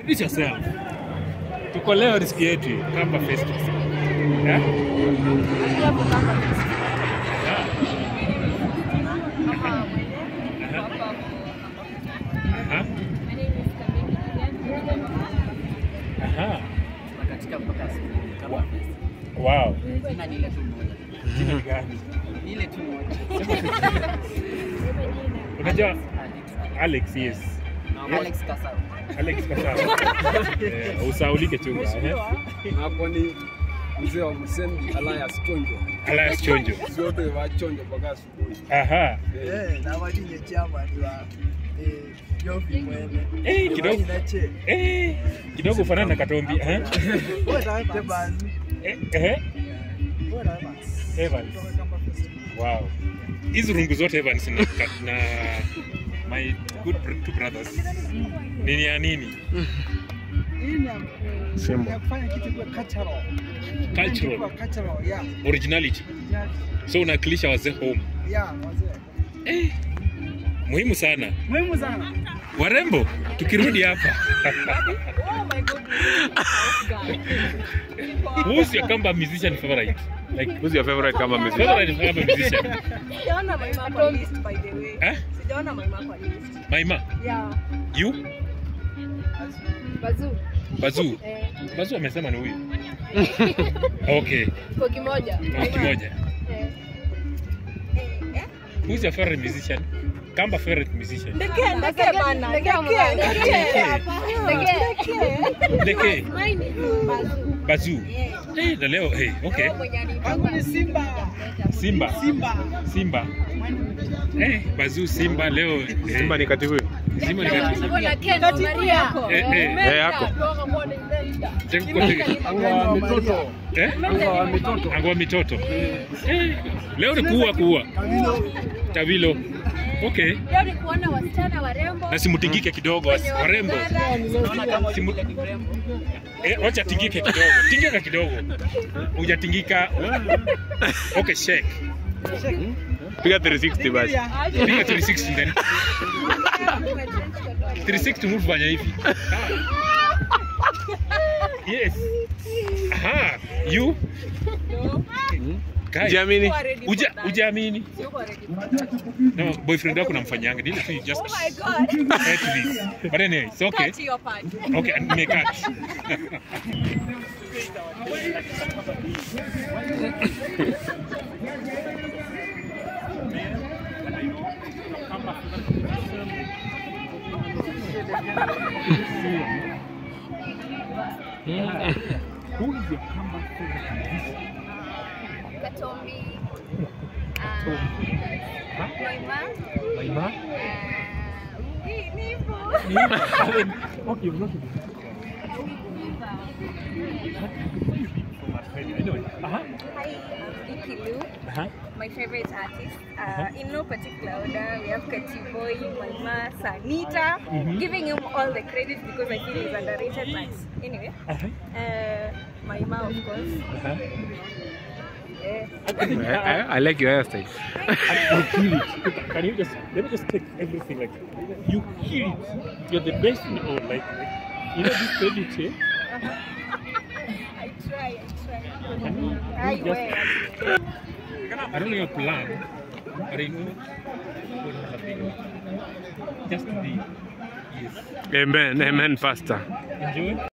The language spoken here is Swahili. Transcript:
Introduce yourself. Tuko leo riski yetu Kamba Festival. Eh? Mpaka asubuhi kama fest. Wow. Jina ni ile tu moja. Jina ni gani? Ni ile tu moja. Unajua Alex. Alex yes. Alex Kasau. Alex. Eh, usaulike chunga. Eh? hapo ni mzee wa Msembi Elias Chonjo, Elias Chonjo. zote wa Chonjo mpaka asubuhi. Aha. Eh, na wadinye chama wa eh, Jofi mwene. Eh, kidogo. Eh, kidogo fanana na Katombi. Eh? Eh, eh. Evans. Wow. Hizi rungu zote Evans na, na my good br- two brothers. Nini ya nini? Hii ni ya- Simba. ya kufanya kitu kwa cultural. Cultural. Kwa cultural, yeah. Originality. So unawakilisha wazee home. yeah, wazee. Eh, muhimu sana. Muhimu sana. Warembo, tukirudi hapa. Who's your Kamba musician favorite? Like Who's your favorite kamba musician? favorite Kamba musician? Yana my list by the way. Eh? Sijaona Maima kwa list. Maima, Yeah. you? Bazu. Bazu. Eh, Bazu amesema ni huyu. Okay, kwa kimoja. kwa kimoja. Eh. Eh, Who's your favorite musician? Kamba favorite musician. Ndeke, ndeke bana. Ndeke, ndeke. Ndeke. Ndeke, Mine. Bazu. Bazu. Eh. Eh, na leo, hey, okay. Wangu ni Simba. Simba. Simba. Simba. Eh, Bazu Simba leo. Eh, Simba ni kati huyu. Simba ni kati. Kati yako. Eh, eh. Eh, yako. Tengo kwa teke. Wa mitoto, Eh? Angwa mitoto. Angwa mitoto. Eh, leo ni kuua kuua. Tavilo. Okay. Leo ni kuona wasichana warembo. Na simutingike kidogo wasi- warembo. Naona kama Simu-. Eh, wacha tingike kidogo. Tingika kidogo. Hujatingika. Okay, shake. shake. Piga 360 basi. Piga 360 then. 360 move fanya hivi. Yes. Aha, you Guy, Jiamini. uja ujaamini. No, boyfriend wako namfanyanga. Nile tu you just Oh my god. this. But anyway, it's okay. Cut your part. Okay, nimekat. Who is your Kamba favorite Katombi. Ah, Maima. Maima? Ah, hii ni hivyo. Okay, you're not Anyway, uh-huh. Hi, I'm Vicky Lu. Uh-huh. My favorite artist. Uh, in no particular order, we have Katiboy, Maima, Sanita. Mhm. Giving him all the credit because I think he's underrated. But anyway, Uh-huh. uh, Maima, of course. Uh-huh. Yeah. I think I, I, I like your hairstyle. kill it. Can you just let me just take everything like you kill it. You're the best in all. Like, like you know this credit here. I try, I try. I. I don't know your plan, but I know what is happening. Just be yes. Amen, amen, pastor. Enjoy.